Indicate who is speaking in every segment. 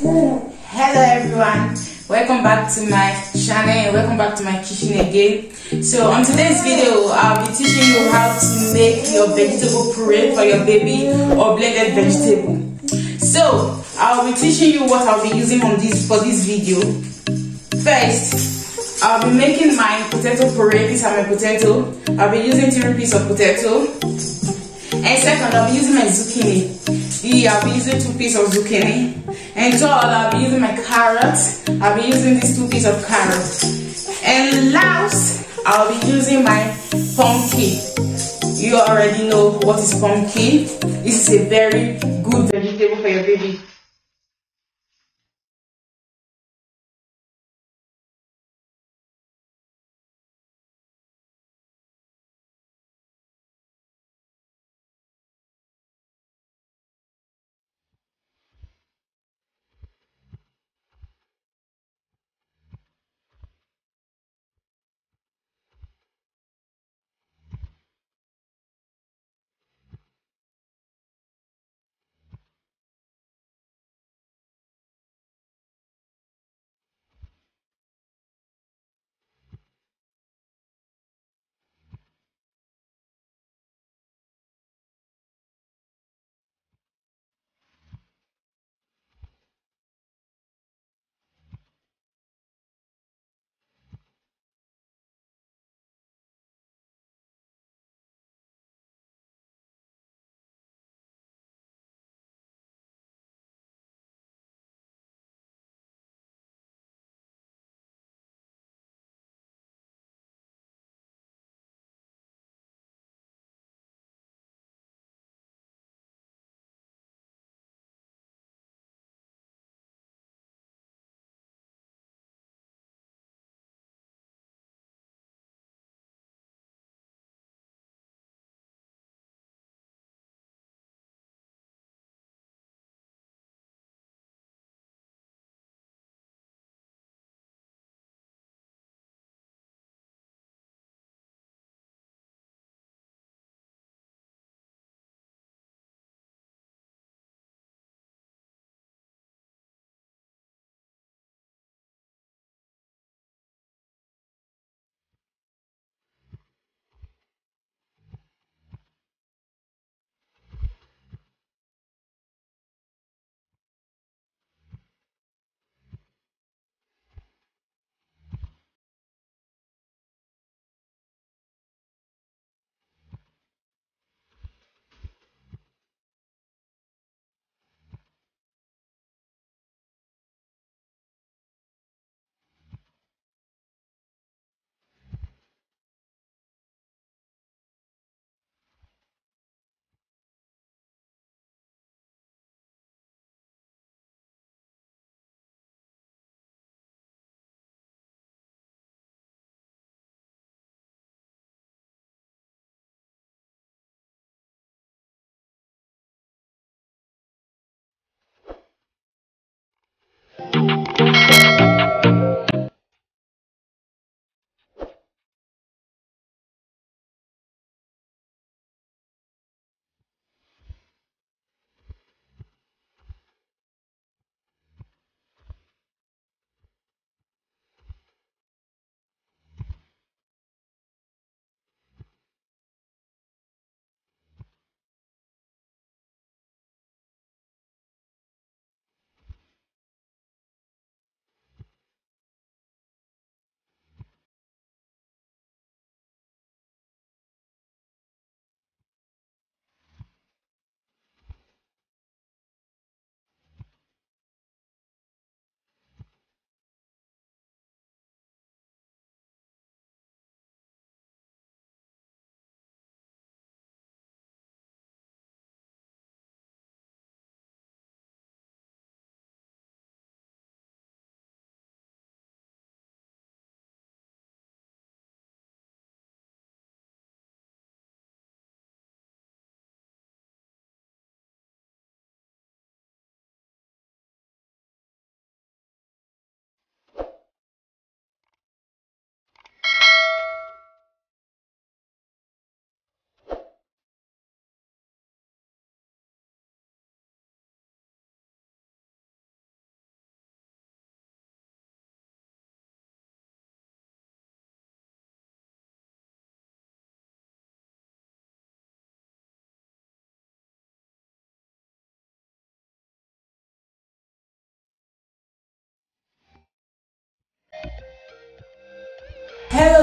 Speaker 1: Hello everyone, welcome back to my channel welcome back to my kitchen again. So on today's video, I'll be teaching you how to make your vegetable puree for your baby or blended vegetable. So I'll be teaching you what I'll be using on this for this video. First, I'll be making my potato puree. These are my potato. I'll be using three pieces of potato. And second, I'll be using my zucchini. I'll be using two pieces of zucchini. And third, I'll be using my carrots. I'll be using these two pieces of carrots. And last, I'll be using my pumpkin. You already know what is pumpkin. This is a very good vegetable for your baby.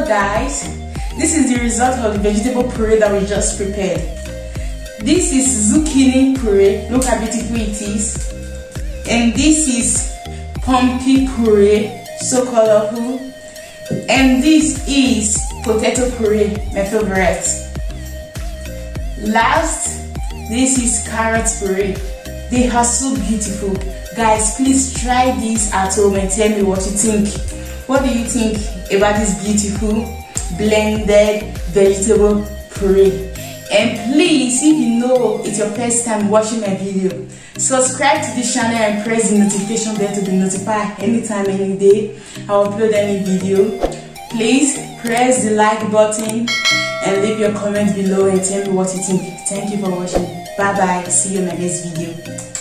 Speaker 1: Guys, this is the result of the vegetable puree that we just prepared. This is zucchini puree. Look how beautiful it is. And this is pumpkin puree. So colorful. And this is potato puree, my favorite. Last, this is carrot puree. They are so beautiful. Guys, please try this at home and tell me what you think. What do you think about this beautiful blended vegetable puree? And please, if you know it's your first time watching my video, subscribe to this channel and press the notification bell to be notified anytime, any day I upload any video. Please press the like button and leave your comment below and tell me what you think. Thank you for watching. Bye bye. See you in my next video.